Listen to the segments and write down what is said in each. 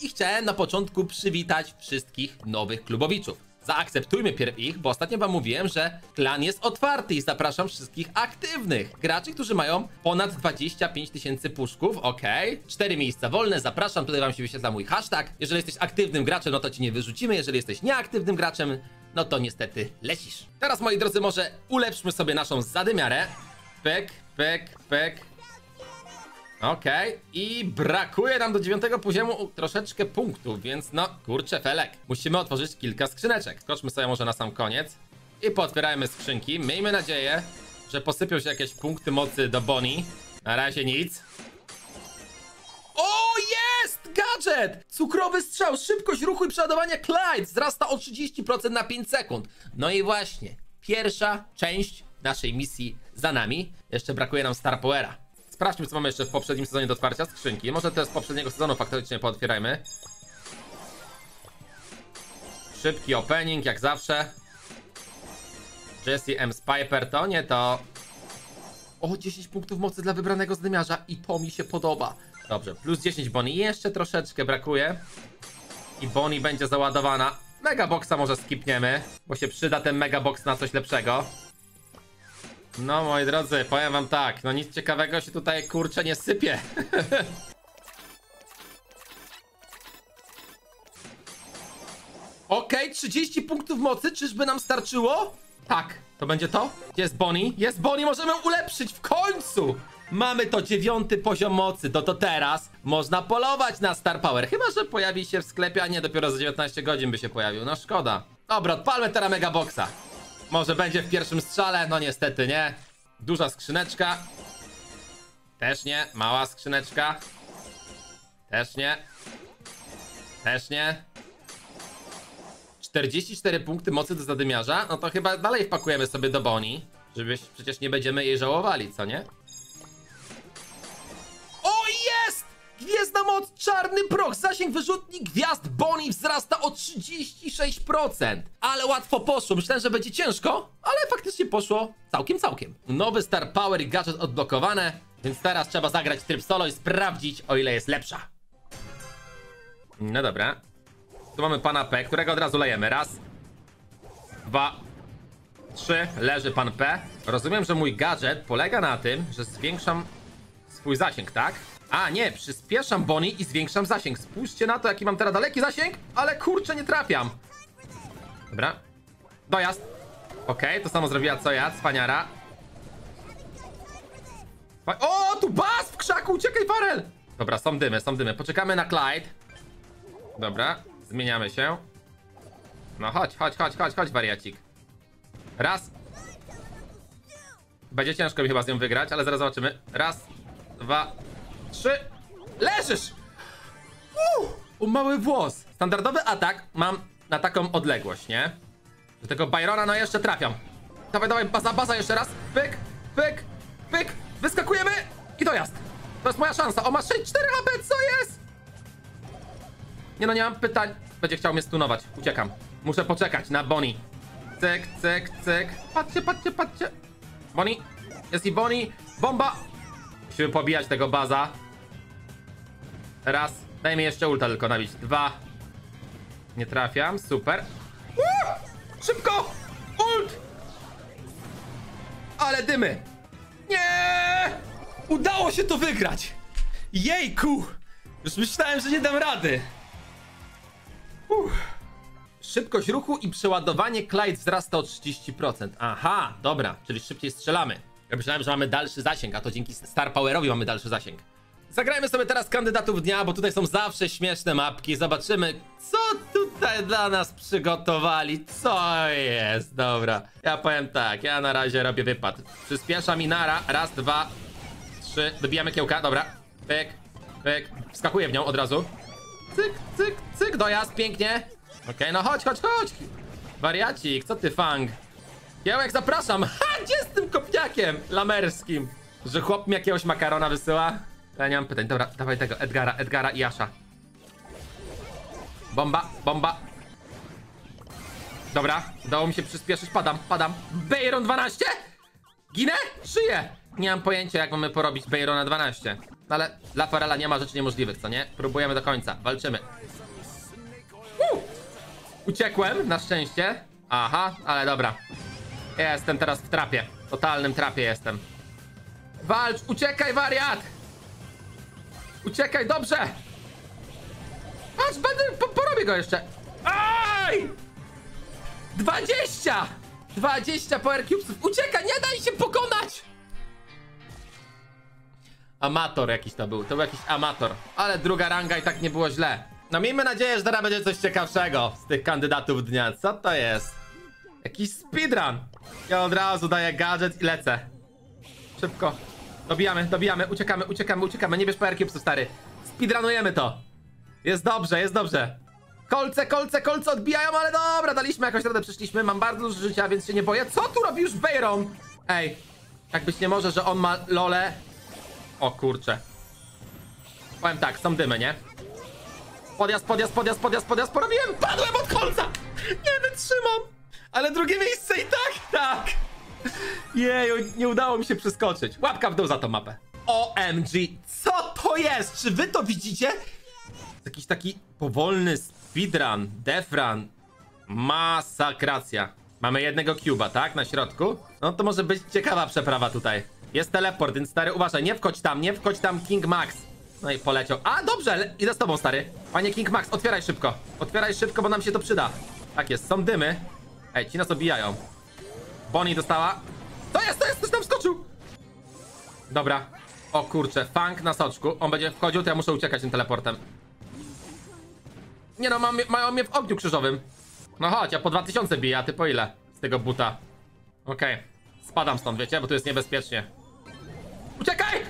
i chciałem na początku przywitać wszystkich nowych klubowiczów. Zaakceptujmy pierw ich, bo ostatnio wam mówiłem, że klan jest otwarty i zapraszam wszystkich aktywnych graczy, którzy mają ponad 25 tysięcy puszków, ok. Cztery miejsca wolne, zapraszam, tutaj wam się wyświetla mój hashtag. Jeżeli jesteś aktywnym graczem, no to ci nie wyrzucimy, jeżeli jesteś nieaktywnym graczem, no to niestety lecisz. Teraz, moi drodzy, może ulepszmy sobie naszą zadymiarę. Pyk, pyk, pyk. Okej, i brakuje nam do dziewiątego poziomu troszeczkę punktów, więc no, kurczę felek. Musimy otworzyć kilka skrzyneczek. Skoczmy sobie może na sam koniec i pootwierajmy skrzynki. Miejmy nadzieję, że posypią się jakieś punkty mocy do Bonnie. Na razie nic. O, jest! Gadżet! Cukrowy strzał, szybkość ruchu i przeładowania Clyde wzrasta o 30% na 5 sekund. No i właśnie, pierwsza część naszej misji za nami. Jeszcze brakuje nam Star Powera. Sprawdźmy, co mamy jeszcze w poprzednim sezonie do otwarcia skrzynki. Może też z poprzedniego sezonu faktycznie pootwierajmy. Szybki opening, jak zawsze. Jesse M. Spiper, to nie to. O, 10 punktów mocy dla wybranego zdymiarza i to mi się podoba. Dobrze, plus 10 Bonnie. Jeszcze troszeczkę brakuje. I Bonnie będzie załadowana. Megaboxa może skipniemy, bo się przyda ten megabox na coś lepszego. No moi drodzy, powiem wam tak, no nic ciekawego się tutaj kurczę nie sypie. Okej, 30 punktów mocy, czyżby nam starczyło? Tak, to będzie to? Jest Bonnie? Jest Bonnie, możemy ulepszyć w końcu! Mamy to dziewiąty poziom mocy, to to teraz można polować na Star Power. Chyba, że pojawi się w sklepie, a nie dopiero za 19 godzin by się pojawił. No szkoda. Dobra, odpalmy teraz Megaboxa. Może będzie w pierwszym strzale, no niestety nie. Duża skrzyneczka. Też nie. Mała skrzyneczka. Też nie. Też nie. 44 punkty mocy do zadymiarza. No to chyba dalej wpakujemy sobie do Boni. Żebyś przecież nie będziemy jej żałowali, co nie? Gwiezdna moc, czarny proch, zasięg wyrzutni gwiazd Bonnie wzrasta o 36%. Ale łatwo poszło, myślałem, że będzie ciężko, ale faktycznie poszło całkiem, całkiem. Nowy Star Power i gadżet odblokowane, więc teraz trzeba zagrać tryb solo i sprawdzić, o ile jest lepsza. No dobra. Tu mamy pana P, którego od razu lejemy. Raz, dwa, trzy. Leży pan P. Rozumiem, że mój gadżet polega na tym, że zwiększam swój zasięg, tak? A, nie, przyspieszam Bonnie i zwiększam zasięg. Spójrzcie na to, jaki mam teraz daleki zasięg, ale kurczę, nie trafiam. Dobra. Dojazd. Okej, to samo zrobiła co ja, cwaniara. O, tu bas w krzaku, uciekaj, Farel! Dobra, są dymy, są dymy. Poczekamy na Clyde. Dobra, zmieniamy się. No chodź, chodź, chodź, chodź, chodź, wariacik. Raz. Będzie ciężko mi chyba z nią wygrać, ale zaraz zobaczymy. Raz, dwa, trzy. Leżysz! Uuu, u mały włos. Standardowy atak mam na taką odległość, nie? Do tego Byrona no jeszcze trafiam. Dawaj, dawaj, baza, baza jeszcze raz. Pyk, pyk, pyk. Wyskakujemy i dojazd. To jest moja szansa. O, ma 6, 4 HP, co jest? Nie no, nie mam pytań. Będzie chciał mnie stunować. Uciekam. Muszę poczekać na Bonnie. Cyk, cyk, cyk. Patrzcie, patrzcie, patrzcie. Bonnie. Jest i Bonnie. Bomba. Musimy pobijać tego baza. Raz. Daj mi jeszcze ulta tylko nabić. Dwa. Nie trafiam. Super. Uuu! Szybko! Ult! Ale dymy. Nie! Udało się to wygrać! Jejku! Już myślałem, że nie dam rady. Uff. Szybkość ruchu i przeładowanie Clyde wzrasta o 30%. Aha, dobra, czyli szybciej strzelamy. Ja myślałem, że mamy dalszy zasięg, a to dzięki Star Powerowi mamy dalszy zasięg. Zagrajmy sobie teraz kandydatów dnia, bo tutaj są zawsze śmieszne mapki. Zobaczymy, co tutaj dla nas przygotowali. Co jest? Dobra. Ja powiem tak, ja na razie robię wypad. Przyspiesza mi nara. Raz, dwa, trzy. Wybijamy kiełka, dobra. Pyk, pyk. Wskakuję w nią od razu. Cyk, cyk, cyk, dojazd, pięknie. Okej, no chodź, chodź, chodź. Wariacik, co ty fang? Kiełek, zapraszam. Ha, gdzie z tym kopniakiem lamerskim? Że chłop mi jakiegoś makarona wysyła? Ja nie mam pytań. Dobra, dawaj tego Edgara, Edgara i Asha. Bomba, bomba. Dobra, udało mi się przyspieszyć. Padam, padam. Bayron 12? Ginę? Żyję! Nie mam pojęcia, jak mamy porobić Bayrona 12. No ale dla Farela nie ma rzeczy niemożliwych, co nie? Próbujemy do końca, walczymy. Uh! Uciekłem, na szczęście. Aha, ale dobra. Jestem teraz w trapie. Totalnym trapie jestem. Walcz, uciekaj, wariat! Uciekaj, dobrze! Patrz, będę, po, porobię go jeszcze. Aj! 20! 20 power cubesów. Uciekaj, nie daj się pokonać! Amator jakiś to był, to był jakiś amator. Ale druga ranga i tak nie było źle. No miejmy nadzieję, że teraz będzie coś ciekawszego z tych kandydatów dnia. Co to jest? Jakiś speedrun. Ja od razu daję gadżet i lecę. Szybko. Dobijamy, dobijamy, uciekamy, uciekamy, uciekamy. Nie bierz power cubesów, stary. Speedrunujemy to. Jest dobrze, jest dobrze. Kolce, kolce, kolce odbijają, ale dobra, daliśmy jakoś radę, przyszliśmy. Mam bardzo dużo życia, więc się nie boję. Co tu robi już Bayron? Ej, tak być nie może, że on ma lole. O kurcze. Powiem tak, są dymy, nie? Podjazd, podjazd, podjazd, podjazd, podjazd, porobiłem, padłem od kolca! Nie wytrzymam! Ale drugie miejsce i tak, tak! Jeju, nie udało mi się przeskoczyć. Łapka w dół za tą mapę. OMG, co to jest? Czy wy to widzicie? Jakiś taki powolny speedrun, defrun. Masakracja. Mamy jednego cuba, tak? Na środku. No to może być ciekawa przeprawa tutaj. Jest teleport, więc stary, uważaj, nie wchodź tam, nie wchodź tam King Max. No i poleciał. A, dobrze, idę z tobą, stary. Panie King Max, otwieraj szybko. Otwieraj szybko, bo nam się to przyda. Tak jest, są dymy. Ej, ci nas obijają. Bonnie dostała. To jest, to jest, ktoś tam wskoczył. Dobra. O kurczę, funk na soczku. On będzie wchodził, to ja muszę uciekać tym teleportem. Nie no, mam, mają mnie w ogniu krzyżowym. No chodź, ja po 2000 biję, a ty po ile? Z tego buta. Okej. Spadam stąd, wiecie, bo tu jest niebezpiecznie. Uciekaj!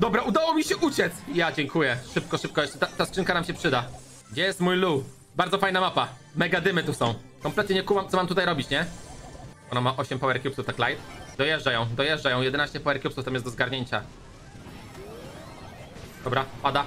Dobra, udało mi się uciec. Ja dziękuję. Szybko, szybko, jeszcze ta, ta skrzynka nam się przyda. Gdzie jest mój Lu? Bardzo fajna mapa. Mega dymy tu są. Kompletnie nie kumam, co mam tutaj robić, nie? Ona ma 8 power cubesów, tak light. Dojeżdżają, dojeżdżają. 11 power cubesów tam jest do zgarnięcia. Dobra, pada.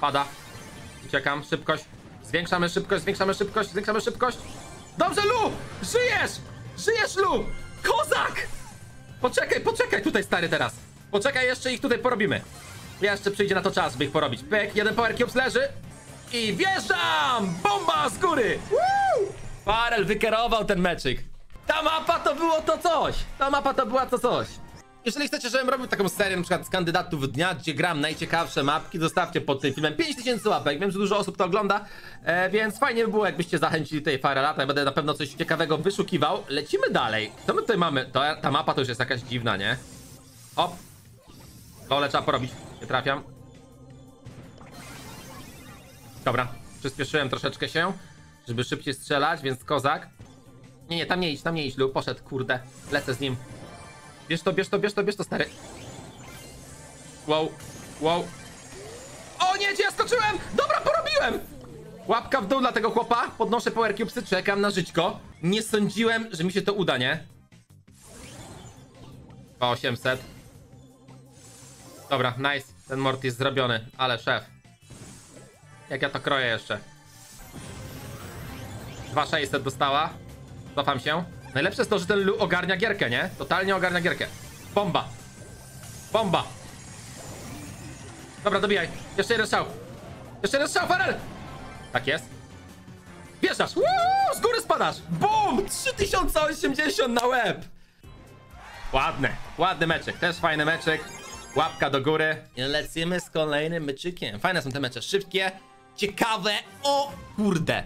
Pada. Uciekam, szybkość. Zwiększamy szybkość, zwiększamy szybkość, zwiększamy szybkość. Dobrze, Lu! Żyjesz! Żyjesz, Lu! Kozak! Poczekaj, poczekaj tutaj, stary, teraz. Poczekaj, jeszcze ich tutaj porobimy. Jeszcze przyjdzie na to czas, by ich porobić. Pyk, jeden power cubes leży. I wjeżdżam! Bomba z góry! Woo! Farel wykierował ten meczyk. Ta mapa to było to coś! Ta mapa to była to coś. Jeżeli chcecie, żebym robił taką serię na przykład z kandydatów dnia, gdzie gram najciekawsze mapki, zostawcie pod tym filmem 5000 łapek. Wiem, że dużo osób to ogląda, e, więc fajnie by było, jakbyście zachęcili tej Farela. Ja będę na pewno coś ciekawego wyszukiwał. Lecimy dalej. Co my tutaj mamy? To, ta mapa to już jest jakaś dziwna, nie? Hop. Lole trzeba porobić. Nie trafiam. Dobra, przyspieszyłem troszeczkę się, żeby szybciej strzelać, więc kozak. Nie, nie, tam nie idź, tam nie idź, Lu, poszedł, kurde. Lecę z nim. Bierz to, bierz to, bierz to, bierz to, stary. Wow, wow. O nie, gdzie ja skoczyłem? Dobra, porobiłem! Łapka w dół dla tego chłopa, podnoszę power cubesy, czekam na żyćko. Nie sądziłem, że mi się to uda, nie? O, 800. Dobra, nice. Ten mort jest zrobiony, ale szef. Jak ja to kroję jeszcze? 2600 dostała. Cofam się. Najlepsze jest to, że ten Lu ogarnia gierkę, nie? Totalnie ogarnia gierkę. Bomba. Bomba. Dobra, dobijaj. Jeszcze jeden strzał. Jeszcze jeden strzał, Farel! Tak jest. Woo! Z góry spadasz. Bum! 3080 na łeb. Ładny, ładny meczek. Też fajny meczek. Łapka do góry. I lecimy z kolejnym meczykiem. Fajne są te mecze. Szybkie, ciekawe. O kurde.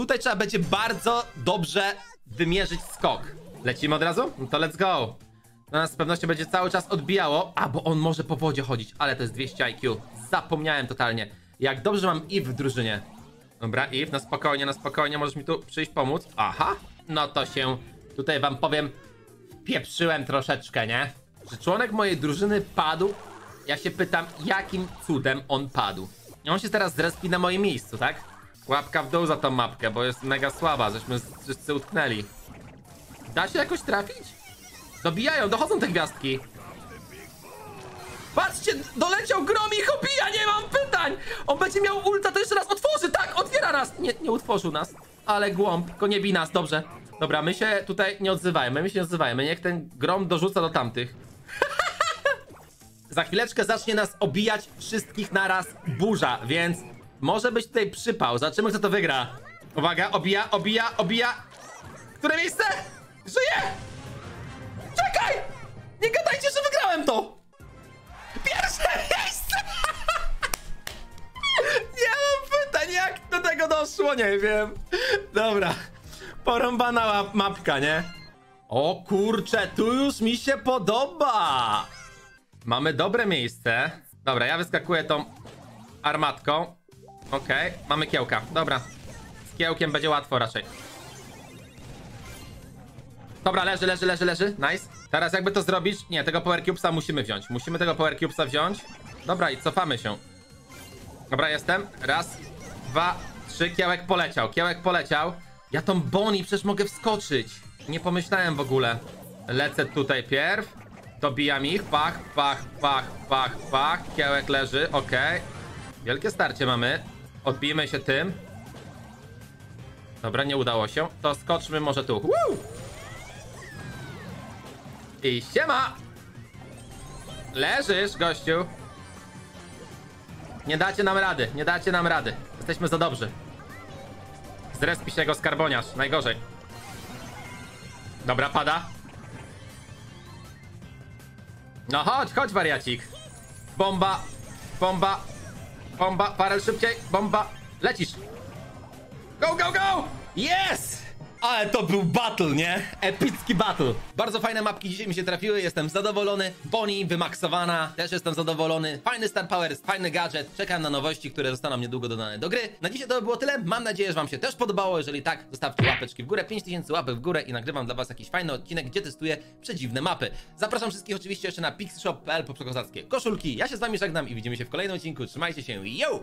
Tutaj trzeba będzie bardzo dobrze wymierzyć skok. Lecimy od razu? No to let's go. Na nas z pewnością będzie cały czas odbijało. A, bo on może po wodzie chodzić, ale to jest 200 IQ. Zapomniałem totalnie. Jak dobrze mam Eve w drużynie. Dobra, Eve, na spokojnie, na spokojnie, możesz mi tu przyjść pomóc. Aha, no to się tutaj wam powiem, pieprzyłem troszeczkę, nie? Że członek mojej drużyny padł. Ja się pytam, jakim cudem on padł. I on się teraz zrespi na moim miejscu, tak? Łapka w dół za tą mapkę, bo jest mega słaba, żeśmy wszyscy utknęli. Da się jakoś trafić? Dobijają, dochodzą te gwiazdki. Patrzcie, doleciał grom i ich obija, nie mam pytań! On będzie miał ulta, to jeszcze raz otworzy, tak, otwiera nas! Nie, nie utworzył nas, ale głąb, tylko nie bij nas, dobrze. Dobra, my się tutaj nie odzywajmy, my się nie odzywajmy, niech ten grom dorzuca do tamtych. za chwileczkę zacznie nas obijać wszystkich naraz burza, więc może być tutaj przypał. Zobaczymy, kto to wygra. Uwaga, obija, obija, obija. Które miejsce? Żyję! Czekaj! Nie gadajcie, że wygrałem to! Pierwsze miejsce! Nie mam pytań, jak do tego doszło, nie wiem. Dobra, porąbana mapka, nie? O kurcze, tu już mi się podoba! Mamy dobre miejsce. Dobra, ja wyskakuję tą armatką. Okej, mamy kiełka. Dobra, z kiełkiem będzie łatwo raczej. Dobra, leży, leży, leży, leży. Nice. Teraz jakby to zrobić? Nie, tego Power Cubesa musimy wziąć. Musimy tego Power Cubesa wziąć. Dobra, i cofamy się. Dobra, jestem. Raz, dwa, trzy. Kiełek poleciał. Kiełek poleciał. Ja tą Bonnie przecież mogę wskoczyć. Nie pomyślałem w ogóle. Lecę tutaj pierw. Dobijam ich. Pach, pach, pach, pach, pach. Kiełek leży. Okej. Wielkie starcie mamy. Odbijmy się tym. Dobra, nie udało się. To skoczmy może tu. Woo! I siema! Leżysz, gościu. Nie dacie nam rady, nie dacie nam rady. Jesteśmy za dobrzy. Zrespi się go skarboniarz, najgorzej. Dobra, pada. No chodź, chodź wariacik. Bomba, bomba, bomba, parę szybciej, bomba. Lecisz. Go, go, go! Yes! Ale to był battle, nie? Epicki battle. Bardzo fajne mapki dzisiaj mi się trafiły, jestem zadowolony. Bonnie wymaksowana, też jestem zadowolony. Fajny Star Powers, fajny gadżet. Czekam na nowości, które zostaną niedługo dodane do gry. Na dzisiaj to by było tyle. Mam nadzieję, że wam się też podobało. Jeżeli tak, zostawcie łapeczki w górę. 5000 łapek w górę i nagrywam dla was jakiś fajny odcinek, gdzie testuję przedziwne mapy. Zapraszam wszystkich oczywiście jeszcze na pixshop.pl po koszulki. Ja się z wami żegnam i widzimy się w kolejnym odcinku. Trzymajcie się, yo!